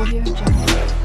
audio jungle.